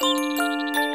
Música